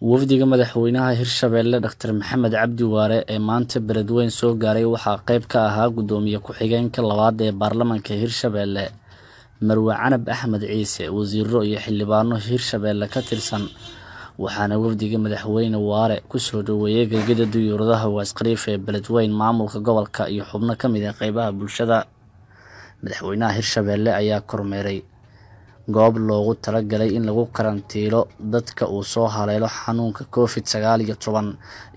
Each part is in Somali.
wafdiga madaxweynaha hirshabelle dr. Maxamed cabdi waare ee maanta beledweyn soo gaaray waxaa qayb ka ahaa gudoomiye ku-xigeenka labaad ee baarlamaanka hirshabelle marwe canab axmed ciise wasiiro iyo xildhibaano hirshabelle ka tirsan. Waxaana wafdiga madaxweyne waare ku soo dhaweeyey gegida duyuuradaha waasqariif ee beledweyn maamulka gobolka iyo xubno ka mid ah qeybaha bulshada. Madaxweynaha hirshabelle ayaa kormeeray goob loogu talagalay in lagu karantiilo dadka uu soo haleelo xanuunka covid sagaal iyo toban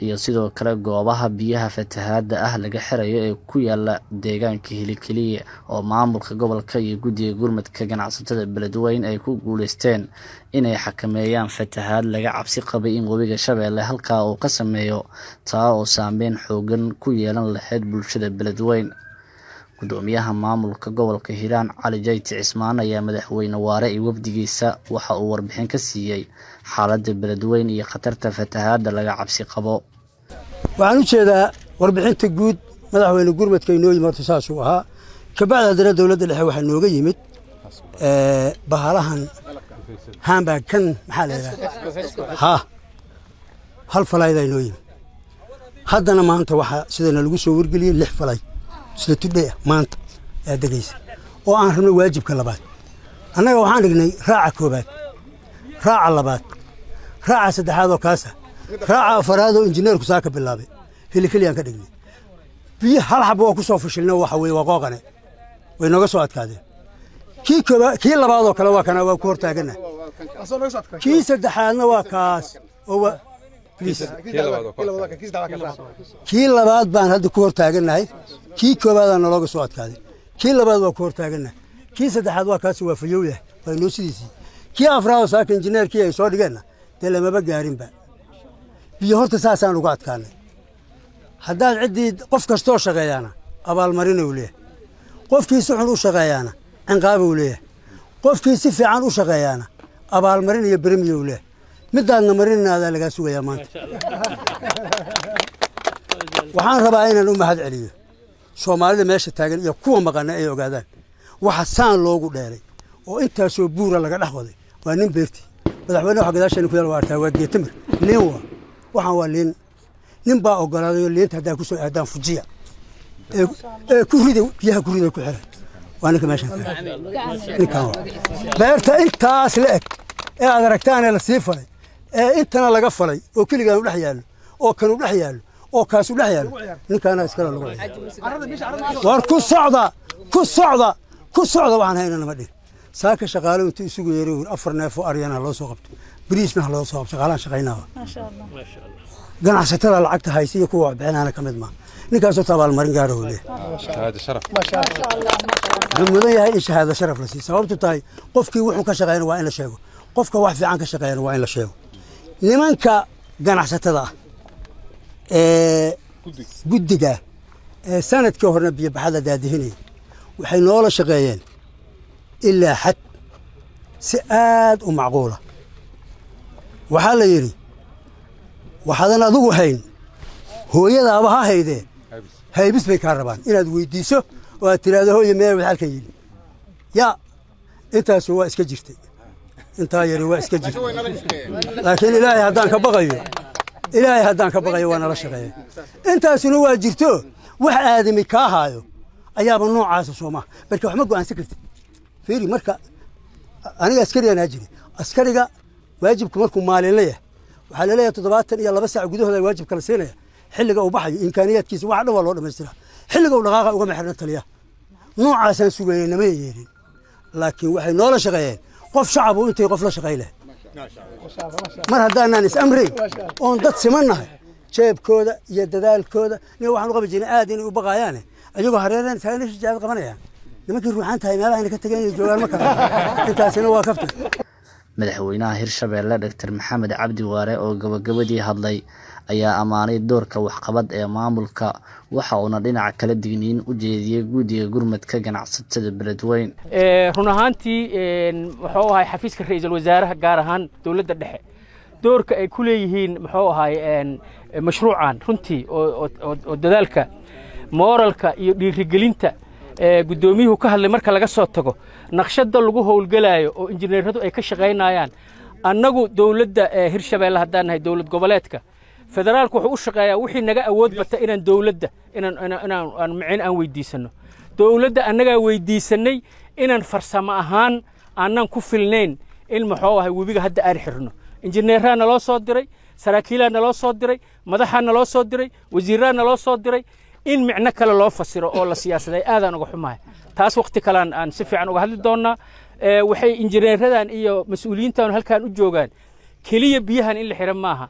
iyo sidoo kale goobaha biyaha fatahaada ah laga xirayo ee ku yaalla deegaanka hilikeliya oo maamulka gobolka iyo guddiga gurmadka ganacsatada beledweyn ay ku guuleysteen inay xakameeyaan fatahaad laga cabsi qabay in webiga shabeelle halkaa uu ka sameeyo taa oo saameyn xoogan ku yeelan lahayd bulshada beledweyn gudoomiyaha maamulka gobolka hiiraan cali jayti cismaan ayaa madaxweyne waare iyo wafdigiisa waxa uu warbixin ka siiyey xaaladda beledweyn iyo khatarta fatahaadda laga cabsi qabo. Waxaan u jeedaa warbixinta guud madaxweyne gurmadka inoo yimid horta saasuu ahaa. Kabacdi haddana dowladda dhexe waxaa nooga yimid bahalahan hamba kan maxaa la yidhaha ha hal falaydaa inoo yimid. Haddana maanta waxaa sidana lagu soo wargeliyey lix falay isla tudhea maanta aa degaysa oo aan rabno waajibka labaad. Annaga waxaan dhignay raaca koobaad raaca labaad raaca saddexaad oo kaasa raaca afaraad oo injineerku saa ka bilaabay helikeliyaan ka dhignay. Biyo hal xaba waa ku soo fashilna waxa weye waa qooqane way nooga soo adkaadeen. Kii koobaad kii labaadoo kale waa kana waa ku hortaagana kii saddexaadna waa kaas oo waa kii labaad baan hadda ku hortaagannahay kii koobaadaa nalooga soo adkaaday. Kii labaad waa ku hortaagannahay kii saddexaad waa kaasi waa fayowdah waa noo sidiisii. Kii afraadoo saaka injineerkii ay soo dhigeenna dee lamaba gaarinba biyo horta saasaan uga adkaanay. Haddaad ciddii qof kastoo shaqeeyaana abaalmarinuu leeyahay. Qofkii si xun u shaqeeyaana cinqaabuu leeyahay. Qofkii si fiican u shaqeeyaana abaalmarin iyo bermiyou leeyahay midaadna marinaadaa lagaa sugayaa maanta. Waxaan rabaa inaan u mahad celiyo soomaalida meesha taagan iyo kuwa maqana ay ogaadaan. Waxa saan loogu dheeray oo intaasoo buura laga dhex waday waa nin beertii madaxweyne waxa gadaasheena ku yaal waa artaa waa geetamir. Liin waa waxaan waa liin nin baa ogolaaday liinta haddaa ku soo aadaan fujiya. Ee ku rida biyaha ku rida ku xiran waa ninka meeshan taagan. Ninkan waa. Beerta intaas la eg. Ee aad aragtaanee la sii falay intana laga falay oo keligaan u dhex yaallo oo kanu dhex yaallo oo kaasu dhex yaallo ninkaana iskale lagu war ku socda ku socda ku socda waxaan hayna nama dhin saaka shaqaalo intuu isugu yeeray afar neefoo aryana loo soo qabto bariisna loo soo qabto shaqaalahan shaqaynaa ganacsatada lacagta haysa iyo kuwa waxbixinaana ka mid maa ninkaasoo abaalmarin gaara uu leeyahay mudan yahay in shahaado sharaf la siiyo sababtu tahay qofkii wuxuu ka shaqeeyana waa in la sheego qofka wax fiican ka shaqeeyana waa in la sheego nimanka ganacsatada ah ee guddiga. ee sannadkii horena biyobaxada daadihinaya waxay noola shaqeeyeen ilaa xad si aad u macquula. Waxaa la yidhi waxaadan adigu hayn hooyadaaba ha haydee haybis. bay kaa rabaan. Inaad weydiiso oo aad tiraahdo hooye mee wad halkan yidhi. Yaa intaasu waa iska jirtay intaa yari waa iska jirtay laakiin ilaahay haddaan ka baqayo ilaahay haddaan ka baqayo waa nala shaqeeya intaasuna waa jirto wax aadami kaa haayo ayaaba noocaasa soomaa marka wax ma go'aansan kartid fiiri marka aniga askarigaan haa askariga waajibka markuu maalinla yahay waxaa la leeyahay toddobaatan iyo laba saac gudahooda waajibka la siinaya xilliga uu baxayo imkaaniyaadkiisa wax dhan waa loo dhammaystiraa xilliga uu dhaqaaqa ugama xirna taliya noocaasaan sugaynay nama yeelin laakiin waxay noola shaqeeyeen qof shacabu intay qof la shaqay lahay mar haddaanaan is amrayn oon dad simannahay jeebkooda iyo dadaalkooda nin waxaan u qabi jirnay aad inay u baqaayaane ayagoo hareereen taagna shijaacad qabanayaan nimankii ruuxaan tahay meelaha inay ka tageen inay joogaan ma kala intaasina waa kaftan madaxweynaha hirshabelle dr maxamed cabdi waare oo gabagabadii hadlay ayaa ammaanay doorka waxqabad ee maamulka waxa uuna dhinaca kala digniin u jeediyey guddiga gurmadka ganacsatada beledweyn run ahaantii muxuu ahay xafiiska ra'iisul wasaaraha gaar ahaan dowladda dhexe. Doorka ay ku leeyihiin muxuu ahay mashruucan runtii oo dadaalka mooralka iyo dhiirigelinta guddoomiyuhu ka hadlay marka laga soo tago naqshadda lagu howlgelaayo oo injineeradu ay ka shaqaynayaan annagu dowladda hirshabeelle haddaan nahay dowlad goboleedka federaalku wuxuu u shaqeeyaa wixii naga awood bata inaan dowladda inaan micin aan weydiisanno. Dowladda annagaa weydiisannay inaan farsamo ahaan aanan ku filnayn in muxuu ahay webiga hadda aan xirno. Injineeraa naloo soo diray saraakiilaa naloo soo diray madaxaa naloo soo diray wasiiraa naloo soo diray in micno kale loo fasiro oo la siyaasaday aadaan uga xumahay. Taas wakhti kalean aan si fiican uga hadli doonnaa waxay injineeradan iyo mas'uuliyiintan halkaan u joogaan. Keliya biyahan in la xidhan maaha.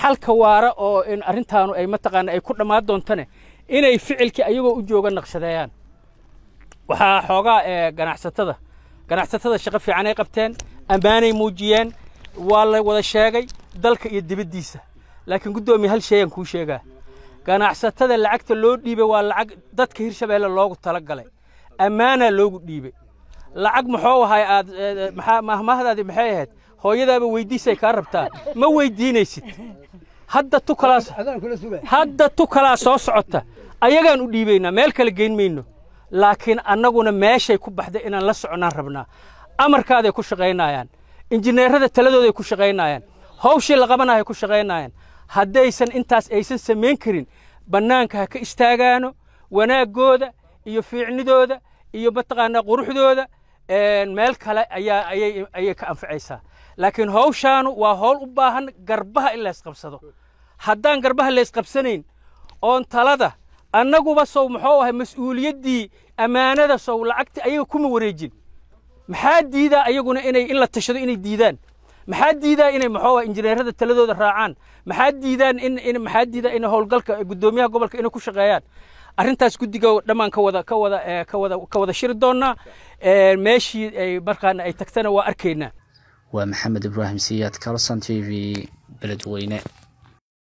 Xalka waara oo in arrintaanu ay mataqaana ay ku dhammaan doontane inay ficilkii ayagoo u jooga naqshadeeyaan. Waxaa xoogaa ganacsatada. Ganacsatada shaqo fiican ay qabteen ammaanay muujiyeen waa la wada sheegay dalka iyo dibaddiisa. Laakiin guddoomiye hal sheeyan kuu sheegaa ganacsatada lacagta loo dhiibay waa lacag dadka hirshabeelle loogu tala galay ammaanaa loogu dhiibay. Lacag muxuu ahay aad mahmahdaadi maxay ahayd? Hooyadaaba weydiisay kaa rabtaa. Ma weydiinaysid. Hadda tu kalaa hadda tu kalaa soo socota. Ayagaan u dhiibaynaa meel kale geyn mayno. Laakiin annaguna meeshay ku baxday inaan la soconaan rabnaa. Amarkaaday ku shaqaynayaan. Injineerada taladooday ku shaqaynayaan. Hawshii la qabanahay ku shaqaynayaan haddaysan intaas aysan samayn karin bannaanka ha ka istaagaano wanaaggooda iyo fiicnidooda iyo mataqaanaa quruxdooda meel kale ayaa ayay ayay ka anfacaysaa. Laakiin hawshaanu waa hawl u baahan garbaha in laysqabsado haddaan garbaha laysqabsanayn oon talada annaguba sow muxuu ahay mas'uuliyaddii ammaanada sow lacagtii ayaga kuma wareejin. Maxaa diidaa ayaguna inay in la tashado inay diidaan maxaa diidaa inay ahay injineerada taladooda raacaan? Maxaa diidaan in maxaa diidaa in howlgalka guddoomiyaha gobolka inay ku shaqeeyaan? Arrintaas guddiga dhammaan ka wada ka wada ka wada ka wada shiri doonnaa meeshii ay markaana ay tagtana waa arkaynaa. Waa maxamed ibraahim siyaad calson t v beledweyne